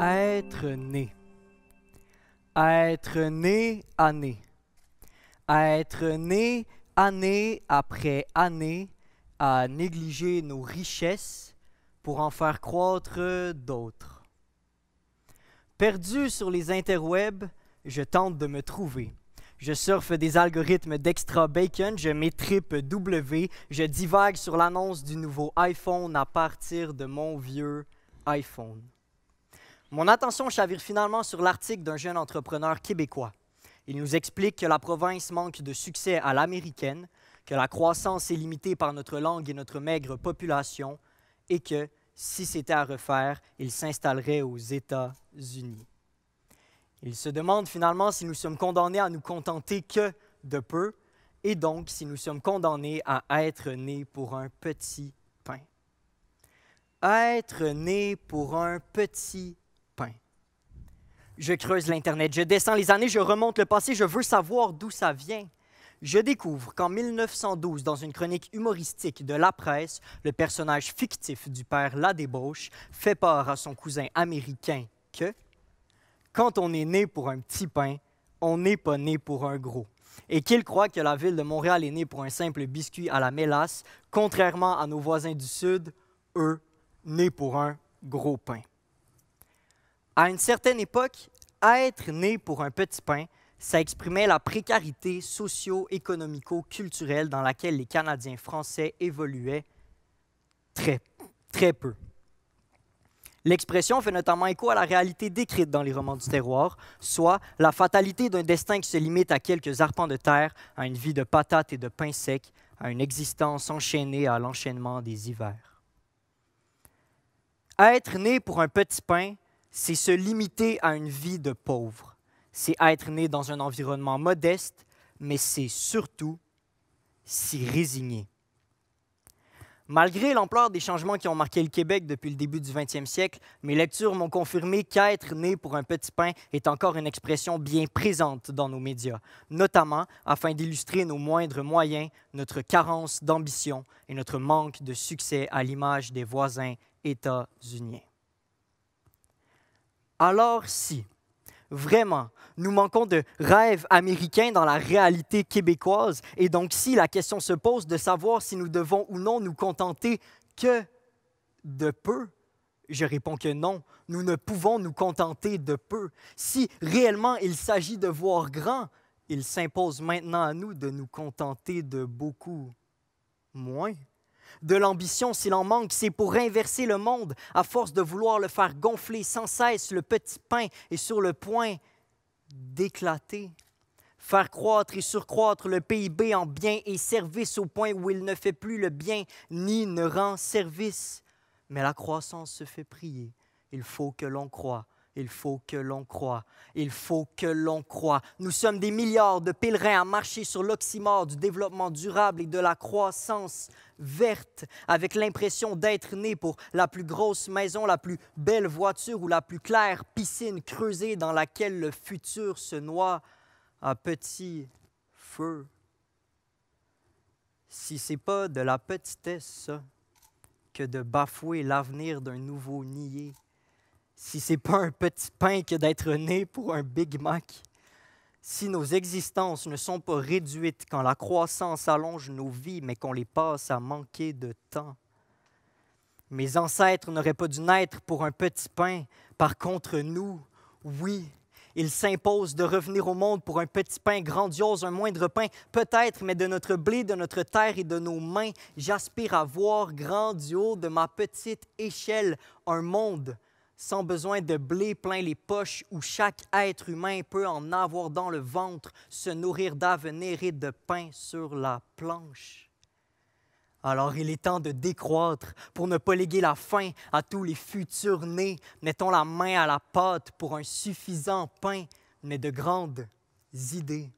Être né. Être né année. Être né année après année à négliger nos richesses pour en faire croître d'autres. Perdu sur les interwebs, je tente de me trouver. Je surfe des algorithmes d'extra bacon, je m'étripe W, je divague sur l'annonce du nouveau iPhone à partir de mon vieux iPhone. Mon attention chavire finalement sur l'article d'un jeune entrepreneur québécois. Il nous explique que la province manque de succès à l'américaine, que la croissance est limitée par notre langue et notre maigre population, et que, si c'était à refaire, il s'installerait aux États-Unis. Il se demande finalement si nous sommes condamnés à nous contenter que de peu, et donc si nous sommes condamnés à être nés pour un petit pain. Être né pour un petit pain. Je creuse l'Internet, je descends les années, je remonte le passé, je veux savoir d'où ça vient. Je découvre qu'en 1912, dans une chronique humoristique de la presse, le personnage fictif du père Ladébauche fait part à son cousin américain que quand on est né pour un petit pain, on n'est pas né pour un gros. Et qu'il croit que la ville de Montréal est née pour un simple biscuit à la mélasse, contrairement à nos voisins du Sud, eux, nés pour un gros pain. À une certaine époque, être né pour un petit pain, ça exprimait la précarité socio-économico-culturelle dans laquelle les Canadiens français évoluaient très, peu. L'expression fait notamment écho à la réalité décrite dans les romans du terroir, soit la fatalité d'un destin qui se limite à quelques arpents de terre, à une vie de patates et de pain sec, à une existence enchaînée à l'enchaînement des hivers. Être né pour un petit pain, c'est se limiter à une vie de pauvre. C'est être né dans un environnement modeste, mais c'est surtout s'y résigner. Malgré l'ampleur des changements qui ont marqué le Québec depuis le début du 20e siècle, mes lectures m'ont confirmé qu'être né pour un petit pain est encore une expression bien présente dans nos médias, notamment afin d'illustrer nos moindres moyens, notre carence d'ambition et notre manque de succès à l'image des voisins états-uniens. Alors si, vraiment, nous manquons de rêves américains dans la réalité québécoise. Et donc, si la question se pose de savoir si nous devons ou non nous contenter que de peu, je réponds que non, nous ne pouvons nous contenter de peu. Si réellement il s'agit de voir grand, il s'impose maintenant à nous de nous contenter de beaucoup moins. De l'ambition, s'il en manque, c'est pour inverser le monde, à force de vouloir le faire gonfler sans cesse, le petit pain est sur le point d'éclater, faire croître et surcroître le PIB en biens et services au point où il ne fait plus le bien ni ne rend service. Mais la croissance se fait prier. Il faut que l'on croie. Il faut que l'on croie. Il faut que l'on croie. Nous sommes des milliards de pèlerins à marcher sur l'oxymore du développement durable et de la croissance verte, avec l'impression d'être nés pour la plus grosse maison, la plus belle voiture ou la plus claire piscine creusée dans laquelle le futur se noie à petit feu. Si c'est pas de la petitesse, que de bafouer l'avenir d'un nouveau nier si c'est pas un petit pain que d'être né pour un Big Mac, si nos existences ne sont pas réduites quand la croissance allonge nos vies, mais qu'on les passe à manquer de temps. Mes ancêtres n'auraient pas dû naître pour un petit pain. Par contre, nous, oui, il s'impose de revenir au monde pour un petit pain grandiose, un moindre pain, peut-être, mais de notre blé, de notre terre et de nos mains. J'aspire à voir grandiose de ma petite échelle un monde sans besoin de blé plein les poches, où chaque être humain peut en avoir dans le ventre, se nourrir d'avenir et de pain sur la planche. Alors il est temps de décroître pour ne pas léguer la faim à tous les futurs nés. Mettons la main à la pâte pour un suffisant pain, mais de grandes idées.